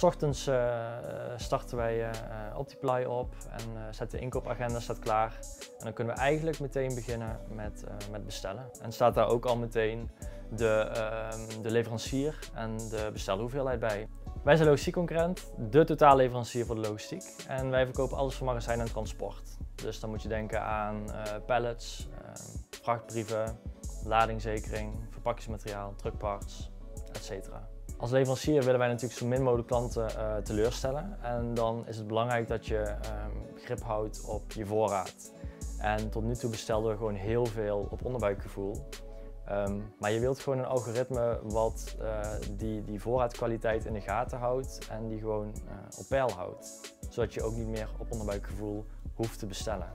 S ochtends uh, starten wij uh, Optiply op en uh, zet de inkoopagenda staat klaar. En dan kunnen we eigenlijk meteen beginnen met, met bestellen. En staat daar ook al meteen de, ehm, de leverancier en de bestelhoeveelheid bij. Wij zijn Logistiek Concurrent, de totaalleverancier voor de logistiek. En wij verkopen alles voor magazijn en transport. Dus dan moet je denken aan pallets, vrachtbrieven, ladingzekering, verpakkingsmateriaal, truckparts, etc. Als leverancier willen wij natuurlijk zo min mogelijk klanten uh, teleurstellen. En dan is het belangrijk dat je um, grip houdt op je voorraad. En tot nu toe bestelden we gewoon heel veel op onderbuikgevoel. Um, maar je wilt gewoon een algoritme wat uh, die, die voorraadkwaliteit in de gaten houdt en die gewoon uh, op peil houdt. Zodat je ook niet meer op onderbuikgevoel hoeft te bestellen.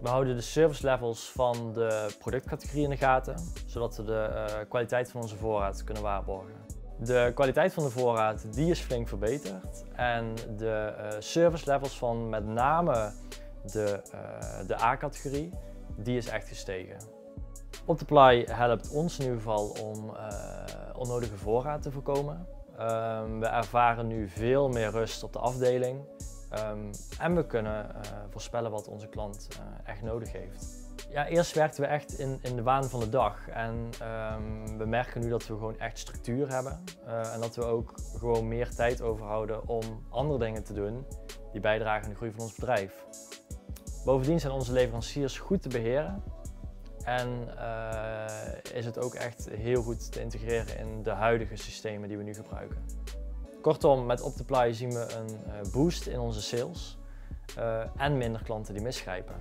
We houden de service levels van de productcategorie in de gaten, zodat we de kwaliteit van onze voorraad kunnen waarborgen. De kwaliteit van de voorraad die is flink verbeterd en de uh, service levels van met name de, uh, de A-categorie, die is echt gestegen. Optiply helpt ons in ieder geval om uh, onnodige voorraad te voorkomen. Um, we ervaren nu veel meer rust op de afdeling um, en we kunnen voorspellen wat onze klant echt nodig heeft. Ja, eerst werkten we echt in, in de waan van de dag. En um, we merken nu dat we gewoon echt structuur hebben. Uh, en dat we ook gewoon meer tijd overhouden om andere dingen te doen die bijdragen aan de groei van ons bedrijf. Bovendien zijn onze leveranciers goed te beheren. En uh, is het ook echt heel goed te integreren in de huidige systemen die we nu gebruiken. Kortom, met Optiply zien we een uh, boost in onze sales en minder klanten die misgrijpen.